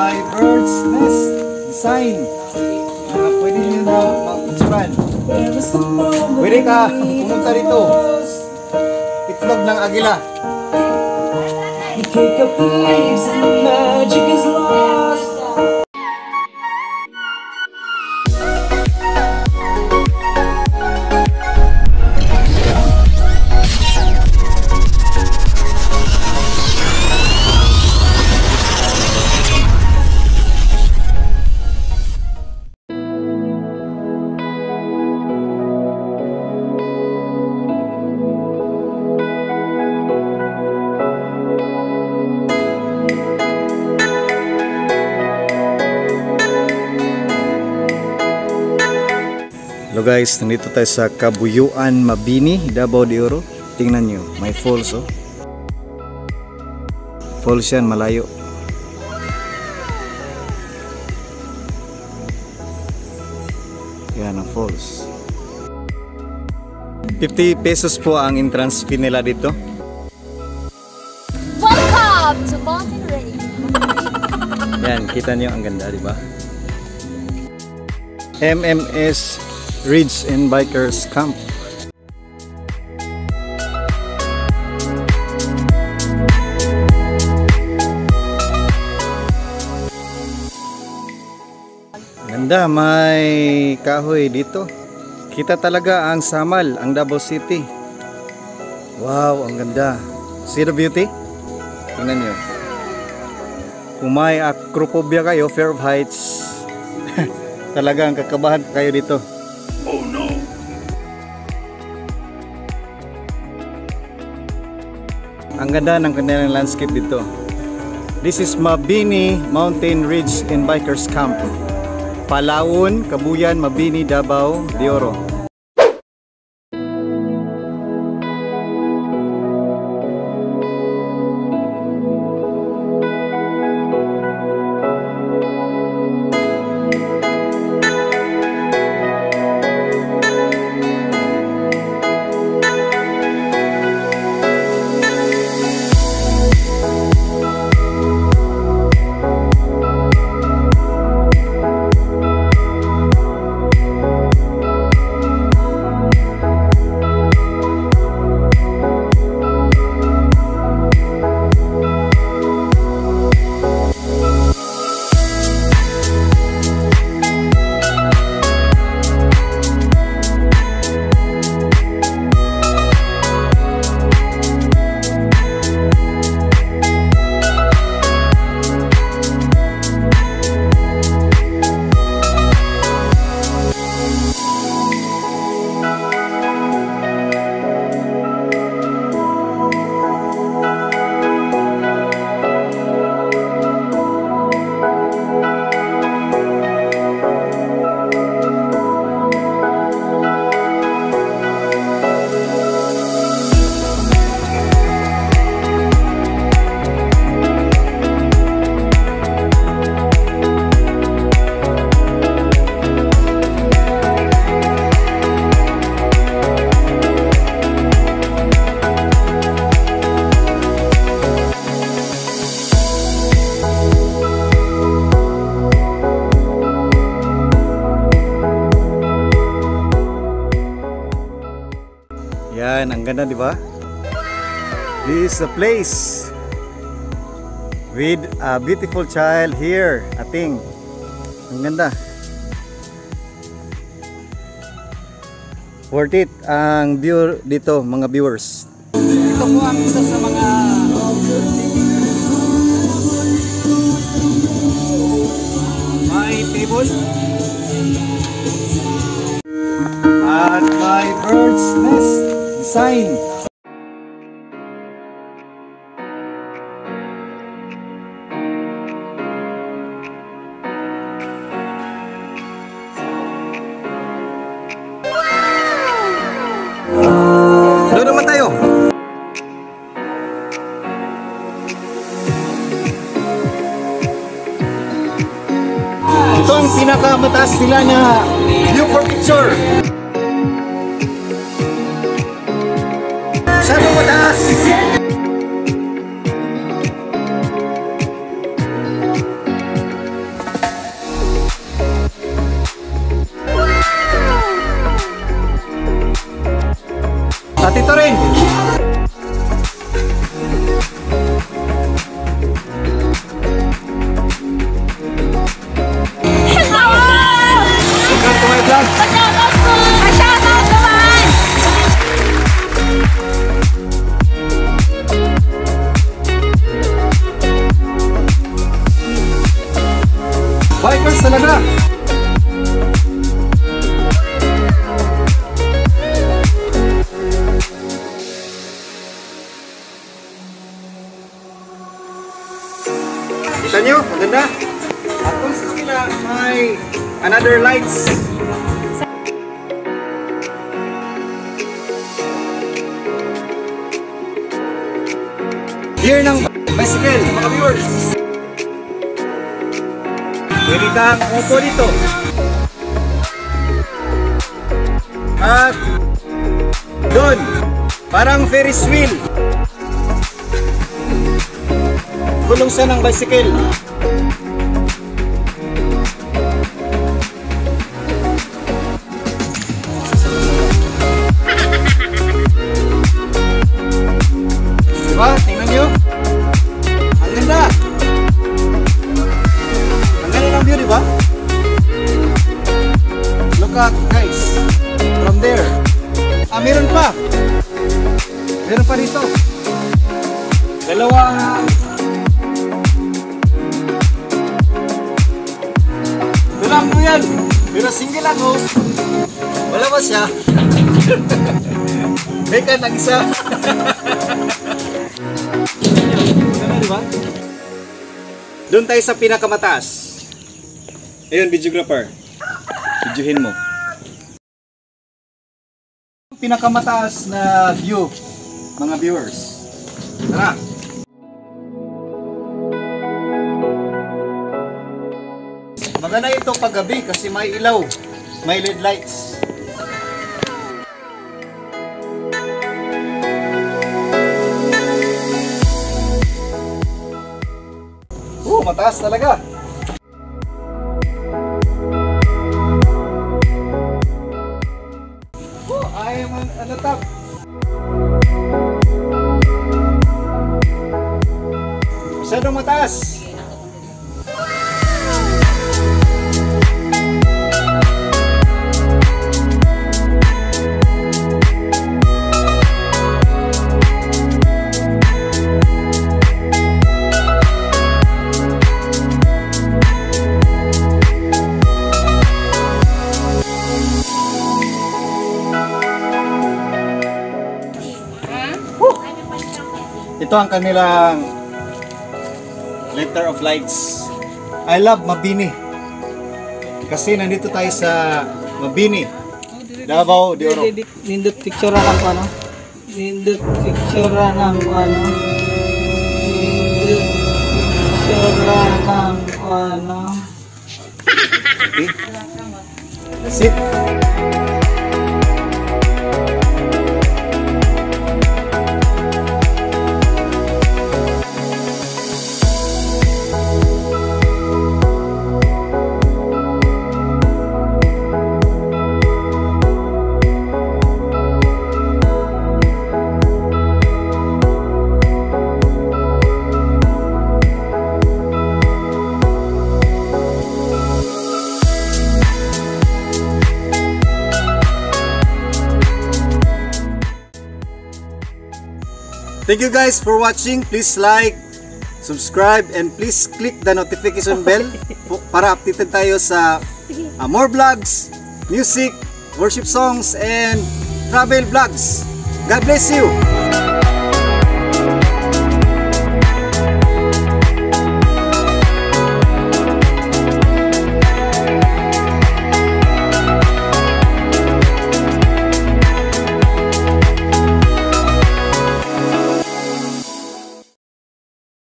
may bird's nest design na pwede nyo na mag-expand. Pwede ka pumunta dito. Itlog ng agila. Kick up the leaves and the magic is lost. Hello guys, nandito tayo sa Kabuyuan, Mabini, Davao de Oro. Tingnan nyo, may falls oh. Falls yan, malayo. Yan ang falls. 50 pesos po ang entrance fee nila dito. Welcome to Mountain Range. Yan, kita nyo ang ganda, di ba? MMS Ridge and Bikers Camp. Ganda, may kahoy dito. Kita talaga ang Samal, ang Davao City. Wow, ang ganda. See the beauty? Tingnan nyo. Kung may acrophobia kayo, fear of heights, talagang kakabahan kayo dito. Oh no! Ang ganda ng kanilang landscape dito. This is Mabini Mountain Ridge and Bikers Camp. Palawan, Kabuyan, Mabini, Davao, de Oro. Ganda, di ba? This is a place with a beautiful child here, ating. Ang ganda. Worth it ang view dito, mga viewers. Ito po ang isa sa mga may table design. Doon naman tayo. Ito ang pinakamataas nila na view for picture. Bikers talaga. Kita nyo? Maganda. At kung sila may another lights. Gear ng bicycle, mga viewers. Pwede kang upo dito. At doon, parang Ferris wheel. Gulong siya ng bicycle. Dalawang Tulang mo yan. Pero single ako. Wala ba siya? May ka ng isa. Ganda, di ba? Doon tayo sa pinakamataas. Ayun, videographer. Videohin mo. Pinakamataas na view, mga viewers. Tara! Maganda ito paggabi kasi may ilaw. May LED lights. Oh, mataas talaga. Oh, I am on, on the top. Masyadong mataas. Ito ang kanilang letter of lights. I love Mabini. Kasi nandito tayo sa Mabini. Davao de Oro. Nindot picture ng ano? Nindot picture ng ano? Nindot picture ng ano? Okay. Thank you guys for watching. Please like, subscribe, and please click the notification bell para updated tayo sa uh, more vlogs, music, worship songs, and travel vlogs. God bless you!